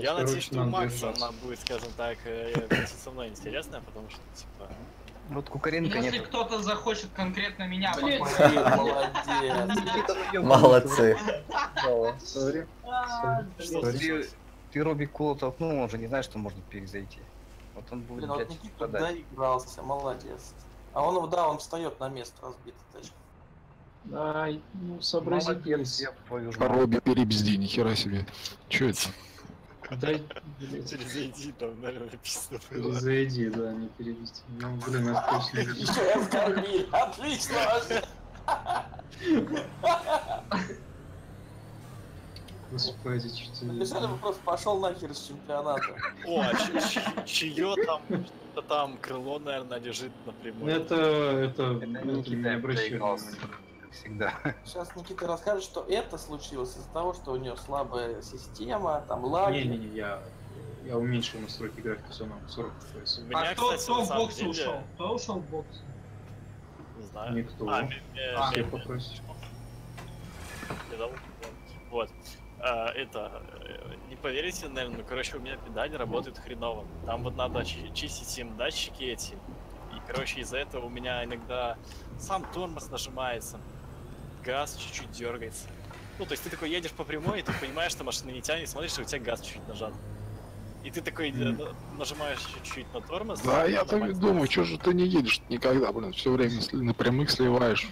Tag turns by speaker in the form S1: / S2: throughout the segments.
S1: Я надеюсь, что у
S2: надо
S1: Макса
S2: держаться.
S1: она будет, скажем так, э, вместе со мной интересная, потому что, типа...
S3: Вот Кукаренко
S4: Если кто-то захочет конкретно меня
S2: Блядь.
S4: попасть.
S5: Молодцы.
S2: Сори.
S1: Что
S3: ты, Робби Кула толкнул, он же не знает, что можно перезайти. Вот он будет,
S6: Блин, вот Никита доигрался, молодец. А он, да, он встает на место разбитой тачки.
S2: Ай, ну сообрази,
S3: Молодец,
S2: плиз.
S3: я твою ж мать.
S7: Робби перебзди, нихера себе. Че это?
S2: Дай,
S1: Перезайди, там, наверное, написано было.
S2: Зайди, да, не перевести. Ну, блин, это точно.
S6: Еще и оскорбили. Отлично вообще.
S2: Господи, что
S6: Написали бы просто пошел нахер из чемпионата.
S1: О, а чь- чь- чье там, что там крыло, наверное, лежит напрямую.
S2: Это, это,
S3: Это
S2: не внимания.
S3: Как всегда.
S6: Сейчас Никита расскажет, что это случилось из-за того, что у нее слабая система, там лаги.
S2: Не-не-не, я, я уменьшил настройки графики все равно 40 FPS.
S1: Меня,
S4: А кто,
S1: кстати,
S4: кто
S1: на
S4: в бокс
S1: деле,
S4: ушел? Кто ушел в бокс?
S1: Не знаю.
S2: Никто.
S1: А,
S4: А,
S1: ме-
S2: Все попросили.
S1: Педал. Вот. А, это, э, не поверите, наверное, ну, короче, у меня педаль работает хреново. Там вот надо чи- чистить им датчики эти. И, короче, из-за этого у меня иногда сам тормоз нажимается, газ чуть-чуть дергается. Ну, то есть ты такой едешь по прямой, и ты понимаешь, что машина не тянет, смотришь, что у тебя газ чуть нажат. И ты такой на- нажимаешь чуть-чуть на тормоз.
S7: Да,
S1: и
S7: я так и думаю, что же ты не едешь никогда, блин, все время на прямых сливаешь.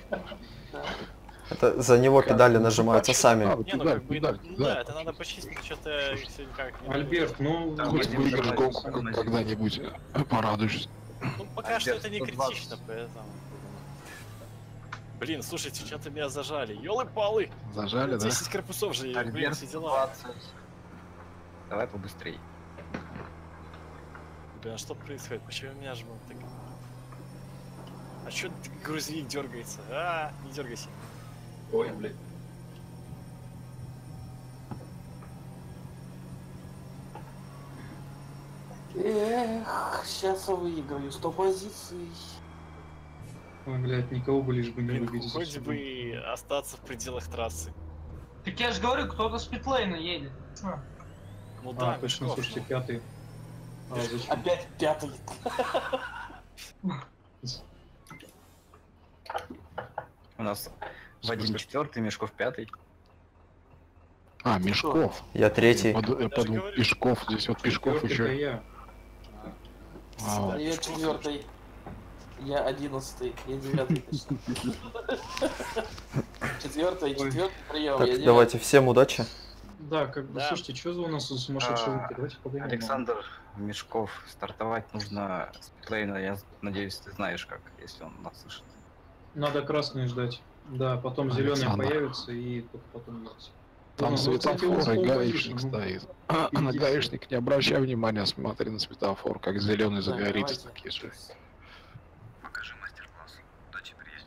S5: Это за него педали нажимаются сами.
S7: А,
S1: Не, ну
S7: педаль,
S1: как бы,
S7: педаль,
S1: ну да, это надо почистить, что-то все никак не
S2: Альберт, ну...
S7: Хоть выиграешь гонку как- когда-нибудь, э, порадуешься.
S1: Ну, пока что это не
S3: 120.
S1: критично, поэтому... Блин, слушайте, что-то меня зажали. Ёлы-палы!
S7: Зажали, да?
S1: 10 корпусов же, блин,
S3: Альберт
S1: все дела.
S3: 20. Давай побыстрей.
S1: Блин, а что происходит? Почему меня жмут так? А чё грузовик дергается? А, не дергайся.
S2: Ой, блядь.
S6: Эх, сейчас я выиграю 100 позиций.
S2: Ой, блядь, никого бы лишь бы не выбить.
S1: хоть бы остаться в пределах трассы.
S4: Так я же говорю, кто-то с питлейна едет. Чё?
S1: Ну
S2: А,
S1: да,
S2: точно,
S1: Мешков,
S2: слушайте,
S1: ну.
S2: пятый. А, зачем?
S6: Опять пятый.
S3: У нас
S7: В
S3: Вадим четвертый, Мешков пятый.
S7: А, Мешков.
S5: Я третий.
S7: Я под- я
S1: Даже
S7: подумал. Пешков, здесь вот Пешков еще.
S2: я.
S7: А,
S6: Я четвертый. Я одиннадцатый. Я девятый. Четвертый, четвертый прием.
S5: Так, давайте всем удачи.
S2: Да, как бы,
S1: Да.
S2: слушайте, что за у нас сумасшедшие
S3: А?
S2: Давайте погоним.
S3: Александр Мешков, стартовать нужно с плейна, я надеюсь, ты знаешь как, если он нас слышит.
S2: Надо красный ждать. Да, потом зеленый
S7: Александр.
S2: появится и только потом едете.
S7: Там светофор и гаишник
S2: ну,
S7: стоит. На гаишник не обращай внимания, смотри на светофор, как зеленый загорится, так если.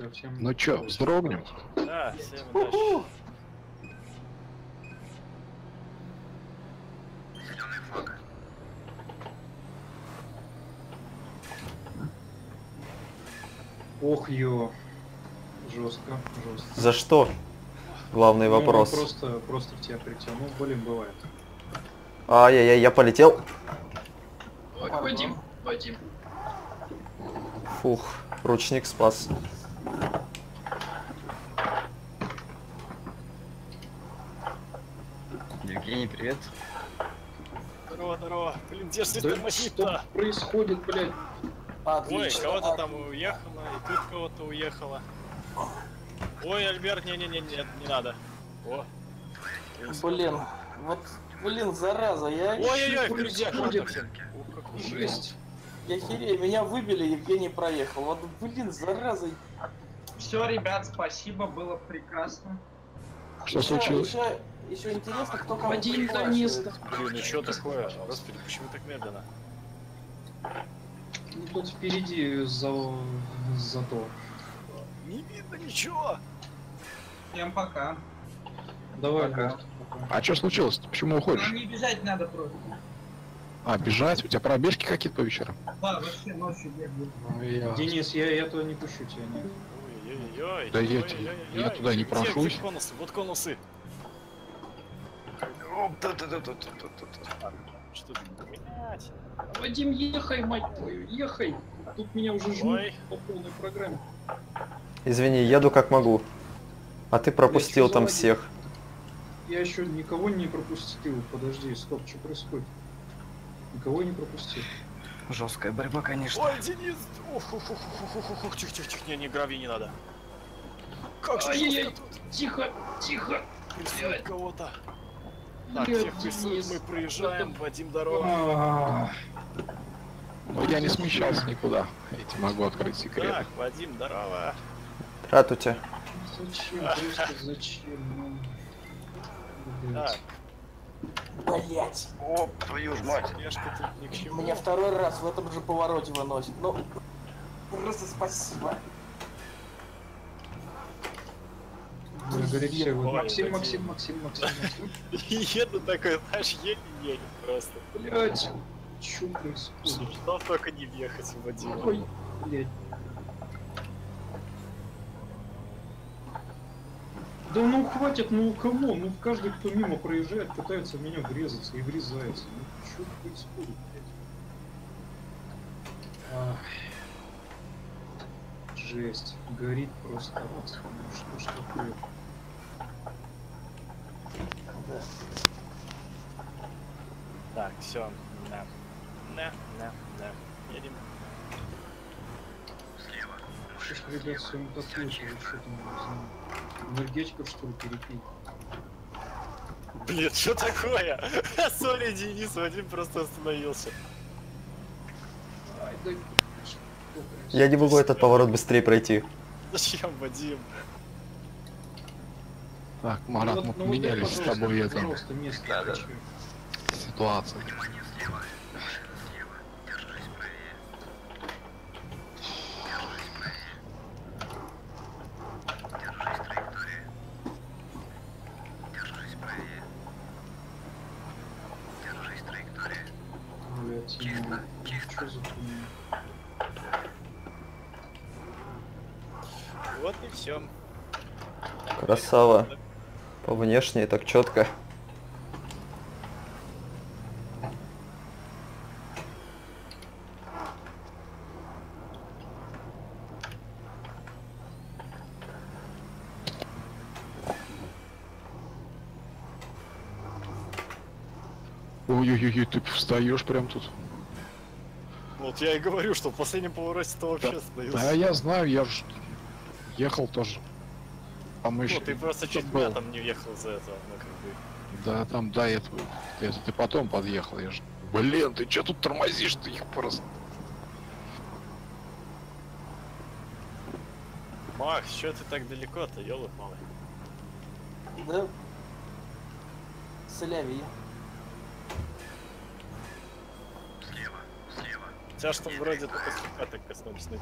S2: Всё, всем
S7: Ну чё, вздрогнем?
S1: Да, всем удачи.
S3: Зеленый флаг.
S2: Ох, ё. Жестко, жестко.
S5: За что? Главный
S2: Ну, он
S5: вопрос.
S2: просто, просто в тебя притянул. Ну, блин, бывает.
S5: Ай-яй-яй, я полетел.
S6: Вадим,
S4: Вадим.
S5: Фух, ручник спас.
S3: Евгений, привет.
S1: Здорово, здорово. Блин, где же
S2: Да
S1: ты
S2: что происходит, блядь?
S1: Ой,
S6: Отлично.
S1: кого-то там уехало, и тут кого-то уехало. Ой, Альберт, не-не-не, нет, не надо. О.
S6: Блин, вот, блин, зараза, я...
S1: Ой-ой-ой, впереди. Ух.
S2: Жесть.
S6: Я херею, меня выбили, Евгений проехал. Вот, блин, зараза.
S4: Все, ребят, спасибо, было прекрасно.
S7: Что случилось?
S6: Еще, интересно, кто кого
S2: наконец-то.
S1: Блин, ну что такое? Господи, почему так медленно?
S2: Ну, тут впереди за... зато.
S1: Не видно ничего.
S4: Всем пока.
S2: Давай,
S3: Пока.
S7: А что случилось? Почему уходишь?
S4: Нам не бежать надо просто.
S7: А, бежать? У тебя пробежки какие-то по вечерам?
S4: Да, вообще ночью бегаю.
S7: Ну, я-
S2: Денис, я, я туда не пущу тебя, нет.
S1: Ой-ой-ой.
S7: Да я те- я туда не прошусь.
S1: Где конусы? Вот конусы.
S3: Оп, да-да-да-да-да-да-да.
S1: Что ты, блядь?
S2: Вадим, ехай, мать твою, ехай. Тут меня уже жмут
S1: Ой.
S2: по полной программе.
S5: Извини, еду как могу. А ты пропустил там всех.
S2: Я еще никого не пропустил. Подожди, стоп, что происходит? Никого не пропустил.
S3: Жесткая борьба, конечно.
S1: Ой, Денис! Ух, ух, ух, ух, ух, ух, ух, тихо, тихо, тихо, не, не грави не надо. Как же жестко тут
S2: Тихо, тихо.
S1: прессует кого-то. Так, всех прессует,
S2: Денис.
S1: мы проезжаем, Вадим, дорога.
S7: Но я не смещался никуда. Я тебе могу открыть секрет.
S1: Так, Вадим, здорово.
S5: Рад у тебя.
S2: Зачем? Зачем? Ну.
S1: Так,
S6: Блять.
S3: Оп, твою ж мать.
S6: Меня второй раз в этом же повороте выносит. Ну, просто спасибо.
S2: Бля, горячее. Вот
S1: Ой,
S2: Максим. Максим, Максим, Максим, Максим.
S1: Еду такой, знаешь, едет просто.
S2: Блять, происходит?
S1: Что только не въехать, Вадим.
S2: Ой, блядь. Да ну хватит, ну у кого? Ну каждый, кто мимо проезжает, пытается в меня врезаться и врезается. Ну что происходит, блядь? Ах. Жесть. Горит просто. Вот. Ну что ж такое?
S1: Так, все. На. На, на, на. Едем.
S2: Что ж, ребят, все не такое, что вы что там, не знаю. Энергетиков что ли перепить?
S1: Блин, что такое? Сори, Денис, Вадим просто остановился.
S2: Да.
S5: Я не могу этот поворот быстрее пройти.
S1: Зачем, Вадим?
S7: Так, Марат, мы
S2: ну вот
S7: поменялись с тобой это
S2: Пожалуйста, место
S3: Да,
S7: ситуация.
S1: Вот и все.
S5: Красава. По внешней так четко.
S7: Ой-ой-ой, ты встаешь прям тут.
S1: Вот я и говорю, что в последнем повороте-то вообще остановился.
S7: Да, я знаю, я ж ехал тоже. А мы
S1: Ну, ты просто чуть
S7: был.
S1: меня там не въехал за это, ну как бы.
S7: Да, там до этого. Это ты потом подъехал, я ж... Блин, ты что тут тормозишь ты их просто?
S1: Макс, что ты так далеко-то, ёлы малы
S6: Да? Соляви.
S1: У тебя что вроде только слегка так коснулись на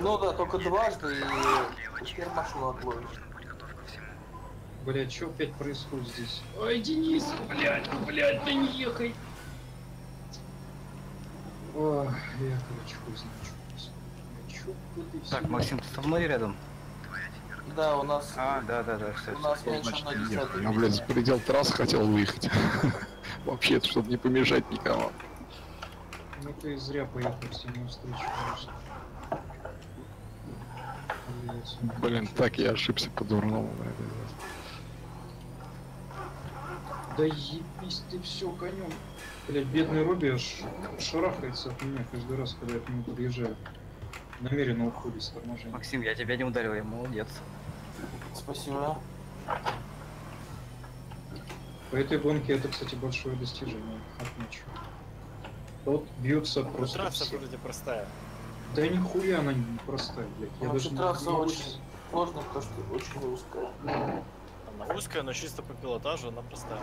S6: Ну да, только дважды и теперь машину отловишь.
S2: Блядь, что опять происходит здесь? Ай, Денис, блядь, блядь, да не ехай! Ох, я, короче, хуй знаю, что
S3: Так? Максим, ты со мной рядом?
S6: Да, у нас...
S3: А, да-да-да, все,
S6: У нас меньше
S7: Значит,
S6: на
S7: не
S6: 10
S7: ехал. Я, блядь, за предел трассы хотел выехать. Вообще, это чтобы не помешать никому.
S2: Ну ты зря поехал с ним навстречу, конечно.
S7: Блин, так я ошибся по-дурному. блядь.
S2: Да ебись ты все конем. Блять, бедный Робби аж шарахается от меня каждый раз, когда я к нему подъезжаю. Намеренно уходит с торможения.
S3: Максим, я тебя не ударил, я молодец.
S6: Спасибо.
S2: По этой гонке это, кстати, большое достижение. Отмечу. Тот бьются
S1: Ну,
S2: просто
S1: трасса
S2: все.
S1: вроде простая.
S2: Да нихуя она не простая, блядь. Я
S6: Вообще
S2: даже не-
S6: трасса
S2: не
S6: очень сложная, потому что очень узкая.
S1: Она узкая, но чисто по пилотажу она простая.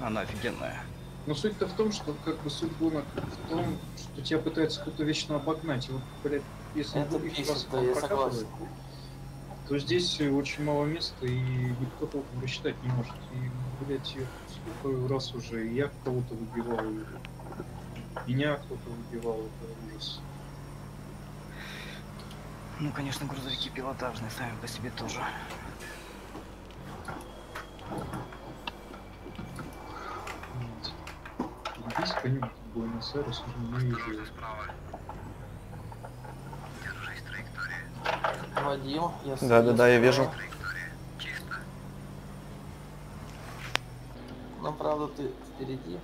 S3: Она офигенная.
S2: Но суть-то в том, что как бы суть гонок в том, что тебя пытается кто-то вечно обогнать. И вот, блядь, если
S6: Это
S2: других раз
S6: да, я согласен.
S2: то здесь э, очень мало места и никто толком рассчитать не может. И, блядь, я сколько раз уже и я кого-то выбивал, и меня кто-то выбивал, это ужас.
S3: Ну, конечно, грузовики пилотажные сами по себе тоже.
S2: Пройдите по ним, Буэнос-Айрес, уже не вижу.
S6: Вадим, я... с-
S5: Да-да-да, я
S6: с-
S5: вижу.
S6: Но правда ты впереди.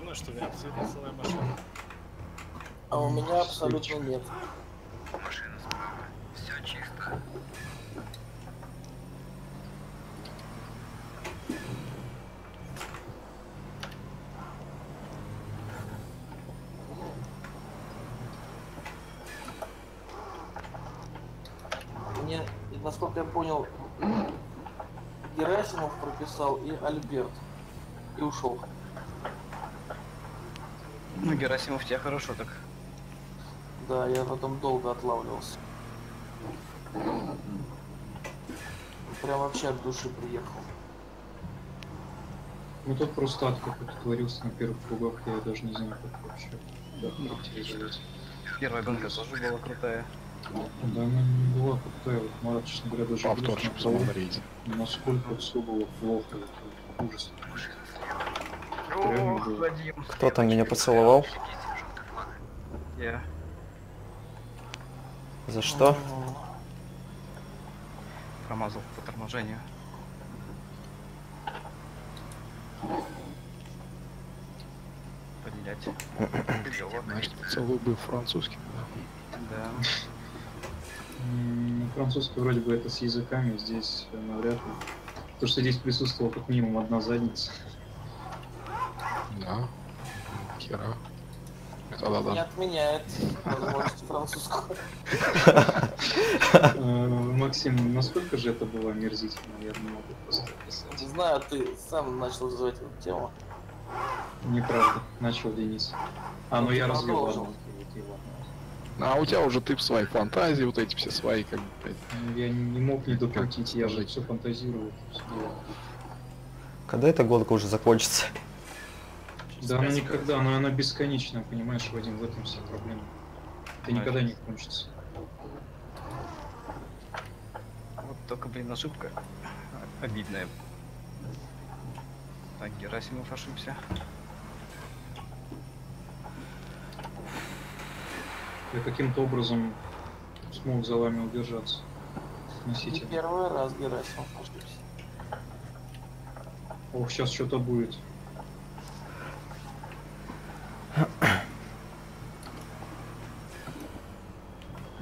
S1: Забавное, что у меня абсолютно целая машина.
S6: А у меня абсолютно нет. Мне, и насколько я понял, Герасимов прописал и Альберт. И ушел.
S3: Ну, Герасимов тебя хорошо так.
S6: Да, я потом долго отлавливался. Прям вообще от души приехал.
S2: Ну тут просто ад какой-то творился на первых кругах, я даже не знаю, как вообще да, характеризовать.
S3: Первая гонка тоже была крутая.
S2: Да, она не была крутая, вот Марат, честно говоря, даже
S7: Повторчик
S2: было,
S7: посмотрите.
S2: насколько все было плохо, это ужас. Реально
S3: Ох,
S2: было.
S3: Вадим.
S5: Кто там меня поцеловал?
S3: Я.
S5: За что?
S3: Промазал по торможению. Клёво.
S7: Значит, поцелуй был французским, да?
S2: Ну, Французский вроде бы это с языками, здесь э, навряд ли. То, что здесь присутствовала как минимум одна задница.
S7: Да. Хера. Это да,
S6: Не
S7: да.
S6: отменяет возможности французского.
S2: Э, Максим, насколько же это было омерзительно, я не могу просто описать.
S6: Не знаю, ты сам начал называть эту тему.
S2: Неправда, начал Денис. А, ну
S6: Ну,
S2: я ладно.
S7: А у тебя уже ты в своей фантазии, вот эти все свои, как бы.
S2: Ну, Я не мог не докрутить, я же все фантазировал. делал.
S5: Когда эта гонка уже закончится?
S2: Да, она никогда, но она бесконечна, понимаешь, Вадим, в этом вся проблема. Это никогда не кончится.
S3: Вот только, блин, ошибка. Обидная. Так, Герасимов ошибся.
S2: Я каким-то образом смог за вами удержаться.
S6: Не
S2: Носите.
S6: первый раз Герасимов ошибся.
S2: Ох, сейчас что-то будет.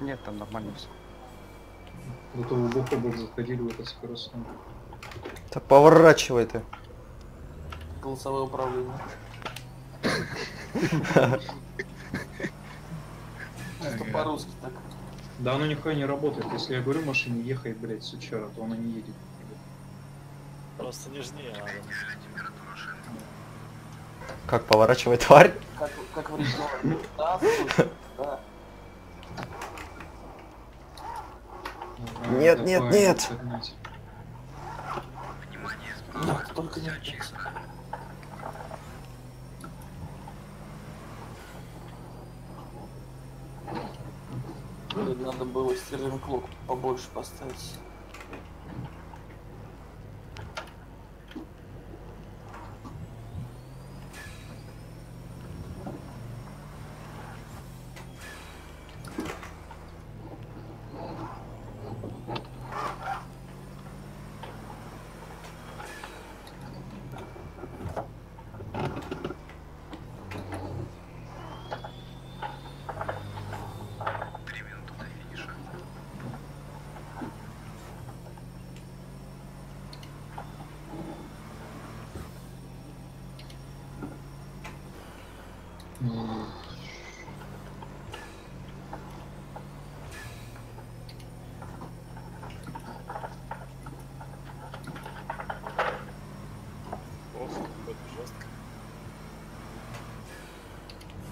S3: Нет, там нормально все.
S2: До того глубоко бы заходили в этот скоростной.
S5: Так поворачивай ты.
S6: Голосовое управление. Это по-русски так.
S2: Да оно нихуя не работает. Если я говорю машине ехай, блядь, сучара, то она не едет.
S1: Просто нежнее надо.
S5: Как поворачивай, тварь?
S6: Как, как в регионе. Да, слушай, да.
S2: А,
S5: Нет, нет, нет.
S6: Нет, только не Блин, надо было стерлинг побольше поставить.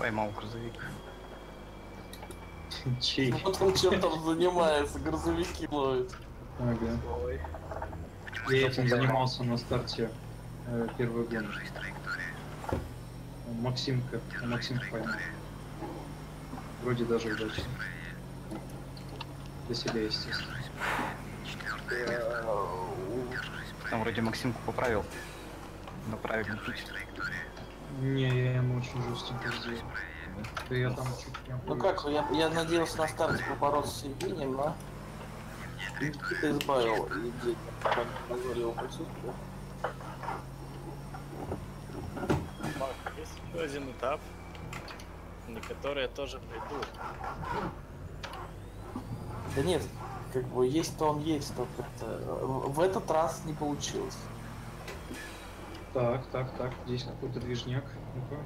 S3: Поймал грузовик.
S2: Чей?
S6: Вот он чем там занимается, грузовики ловит.
S2: Ага. Я этим занимался на старте э, первый. Максимка, Максим поймал. Вроде даже удачно. Для себя, естественно.
S3: Там вроде Максимку поправил. На правильный путь.
S2: Не, я ему очень жестенько сделал. Да я там чуть прям...
S6: Ну как, я, я надеялся на старте побороться с Евгением, но Никита избавил людей от его
S1: есть еще один этап, на который я тоже приду.
S6: Да нет, как бы есть то он есть, только это, в в этот раз не получилось.
S2: Так, так, так, здесь какой-то движняк. Ну-ка.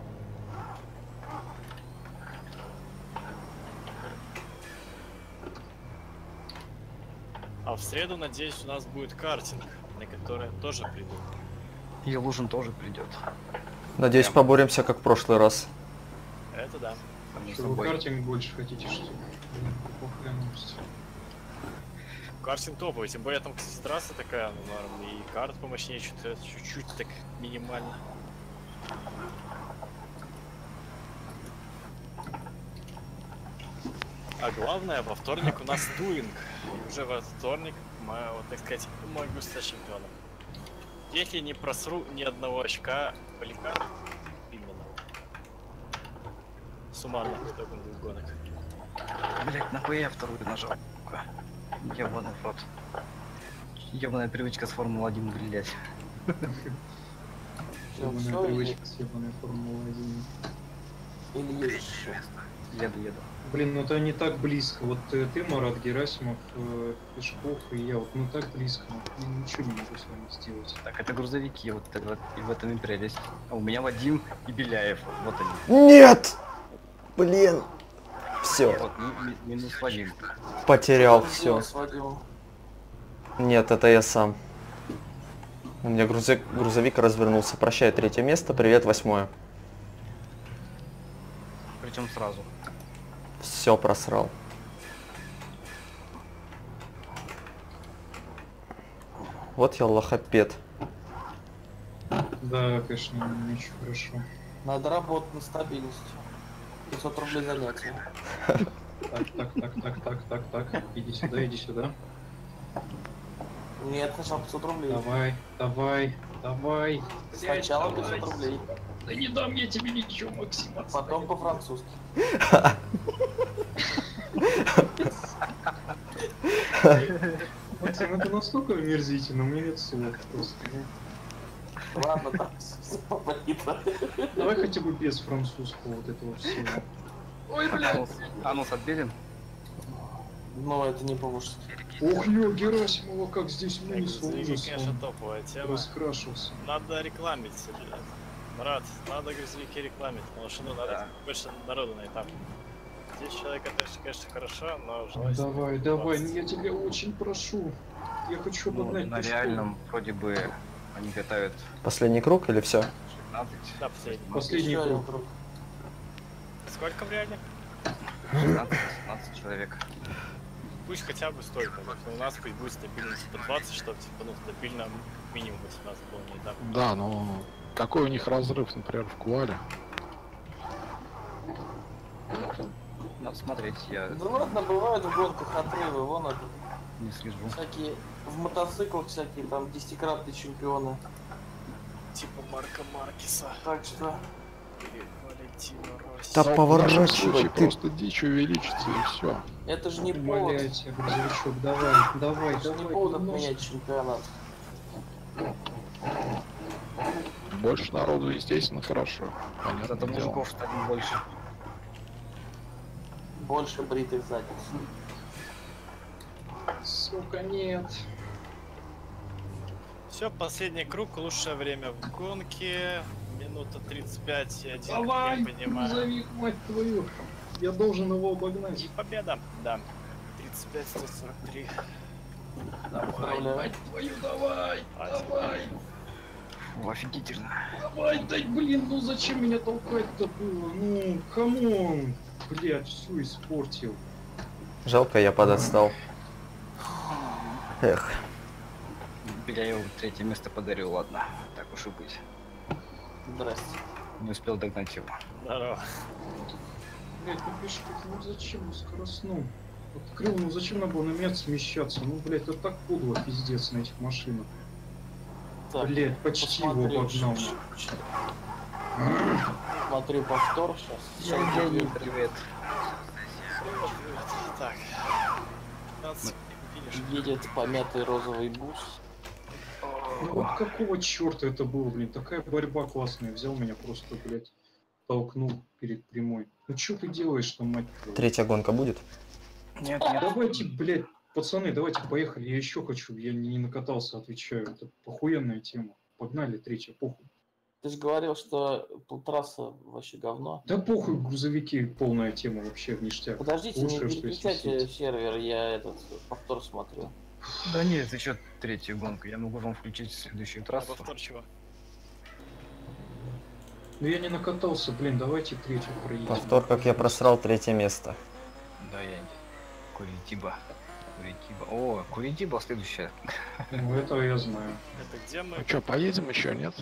S1: А в среду, надеюсь, у нас будет картинг, на который тоже приду.
S3: И Лужин тоже придет.
S5: Надеюсь, поборемся, как в прошлый раз.
S1: Это да.
S2: Что, вы картинг больше хотите, что ли?
S1: Картинг топовый, тем более там, кстати, трасса такая, ну, и карт помощнее, что-то чуть-чуть так минимально. А главное, во вторник у нас дуинг. И уже в этот вторник мы, вот, так сказать, могу стать чемпионом. Если не просру ни одного очка Поликар, именно. Суммарно, итогом двух гонок.
S3: Блять, нахуй я вторую нажал. Ебаный в рот. Ебаная привычка с Формулы-1 стрелять.
S6: Всё,
S2: Ебаная
S6: всё,
S2: привычка с ебаной Формулы-1.
S6: Или едешь еще?
S3: Еду, еду.
S2: Блин, ну это не так близко. Вот э, ты, Марат Герасимов, э, Пешков и я, вот ну так близко. Я ничего не могу с вами сделать.
S3: Так, это грузовики, вот это вот, и в этом и прелесть. А у меня Вадим и Беляев, вот они.
S5: Нет! Блин. Все,
S3: Вот, ми- ми- минус Вадим.
S5: потерял все. Нет, это я сам. У меня грузовик, грузовик развернулся. Прощай, третье место. Привет, восьмое.
S3: Причем сразу.
S5: Все просрал. Вот я лохопед.
S2: Да, конечно, не очень хорошо.
S6: Надо работать на стабильность. 500 рублей занятия.
S2: Так, так, так, так, так, так, так. Иди сюда, иди сюда.
S6: Нет, сначала 500 рублей.
S2: Давай, давай, давай.
S6: Сначала
S2: Блядь,
S6: 500
S2: давай.
S6: рублей,
S2: Да не дам я тебе ничего, Максим. отстань.
S6: потом по-французски.
S2: Максим, это настолько омерзительно, меня нет слов просто. ну.
S6: Ладно, так.
S2: Давай хотя бы без французского вот этого всего. Ой,
S3: Анус, анус отбелен?
S6: Но это не по-мужски.
S2: Ох, ё, Герасимова, как здесь
S1: грузовики,
S2: ужас.
S1: конечно,
S2: он
S1: топовая тема.
S2: Раскрашился.
S1: Надо рекламить, блядь. Марат, надо грузовики рекламить, потому что ну, надо
S3: Да.
S1: больше народу на этап. Здесь человек это, конечно, хорошо, но желательно...
S2: Давай, давай, ну
S1: 20.
S2: я тебя очень прошу. Я хочу
S3: Ну,
S2: обогнать
S3: на
S2: Пешкова.
S3: реальном вроде бы они катают
S5: Последний круг или все?
S3: 16.
S1: Да, последний.
S2: Последний круг.
S6: круг.
S1: Сколько в реале?
S3: 16, 16 человек.
S1: Пусть хотя бы столько, потому что у нас пусть будет стабильно типа 20, чтобы типа, ну, стабильно минимум 18 было этап.
S7: Да, но какой у них разрыв, например, в куале?
S3: Надо смотреть, я
S6: Да ладно, бывают в гонках отрывы, вон это.
S3: не слежу.
S6: Всякие, в мотоциклах всякие там десятикратные чемпионы.
S1: Типа Марка Маркиса
S6: Так что,
S1: или.
S5: Да поворачивай ты.
S7: просто дичь увеличится и все.
S6: это же не повод,
S2: Блять, грузовичок, давай, давай,
S6: это не повод отменять чемпионат.
S7: Больше народу, естественно, хорошо. Понятно
S3: Зато
S7: дело.
S3: мужиков стали больше.
S6: Больше бритых задниц.
S2: Сука, нет.
S1: Все, последний круг, лучшее время в гонке. Минута 35 и 1,
S2: Давай,
S1: я понимаю.
S2: грузовик, мать твою. Я должен его
S1: И
S2: обогнать.
S1: победа, да. 35-143.
S2: Давай,
S6: Поздравляю.
S2: мать твою, давай,
S1: А,
S2: давай,
S3: Фу, офигительно.
S2: давай, дай, блин, ну зачем меня толкать-то было? Ну, come on. Блять, все испортил.
S5: Жалко, я подотстал. Эх.
S3: Я ему третье место подарил, ладно. Так уж и быть.
S6: Здрасте.
S3: Не успел догнать его.
S1: Здорово.
S2: Блять, ну пишет, ну зачем скоростну? Открыл, ну зачем надо было на меня смещаться? Ну, блять, это так подло, пиздец, на этих машинах.
S6: Так,
S2: Блять, почти его
S6: посмотрю,
S2: обогнал.
S6: Смотрю повтор сейчас.
S3: Привет.
S1: Привет, привет. Так. 15 финиш.
S6: Едет помятый розовый бус.
S2: Ну вот какого черта это было, блин? Такая борьба классная. Взял меня просто, блядь, толкнул перед прямой. Ну что ты делаешь там, мать твою?
S5: Третья гонка будет?
S3: Нет, нет.
S2: Давайте, блядь, пацаны, давайте поехали. Я еще хочу. Я не, не накатался, отвечаю. Это охуенная тема. Погнали, третья, похуй.
S6: Ты же говорил, что трасса вообще говно.
S2: Да похуй, грузовики, полная тема вообще в ништяк.
S6: Подождите, не
S2: есть в
S6: переключайте сервер, я этот повтор смотрю.
S3: Да нет, еще третью гонку. Я могу вам включить следующую
S1: А
S3: трассу.
S1: повтор чего?
S2: Ну я не накатался, блин, давайте третью проедем.
S5: Повтор, как я просрал третье место.
S3: Да, я... Куритиба. Куритиба. О, Куритиба следующая.
S2: Ну это я знаю.
S1: Это где мы?
S7: Ну что, поедем еще, нет?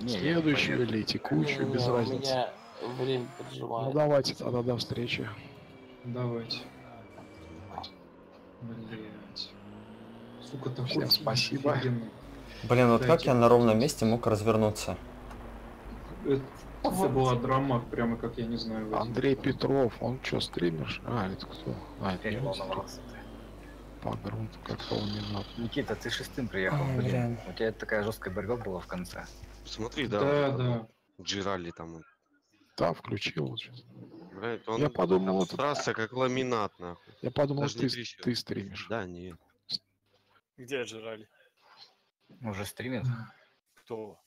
S3: Не,
S7: Следующую или текущую, без
S6: Не, У
S7: разницы.
S6: меня время
S7: Ну
S6: поджимает.
S7: давайте тогда до встречи.
S2: Давайте. Блять. Сука, такой
S7: Всем спасибо.
S2: офигенный.
S5: Блин, вот как я на ровном месте мог развернуться?
S2: Это, это была драма, прямо как я не знаю.
S7: Андрей Петров, он что, стример? А, это кто? А, это он. Погрун, какого не надо.
S3: Никита, ты шестым приехал,
S5: Ай,
S3: блин. У тебя такая жесткая борьба была в конце.
S8: Смотри, да.
S2: Да,
S8: вот
S2: да.
S8: Джирали там.
S7: Да, включил.
S8: Блядь, он
S7: Я подумал, это-
S8: трасса как ламинат, нахуй.
S7: Я подумал,
S8: Даже
S7: ты, ты стримишь.
S8: Да, нет.
S1: Где Джерали?
S3: Уже стримит.
S1: Кто?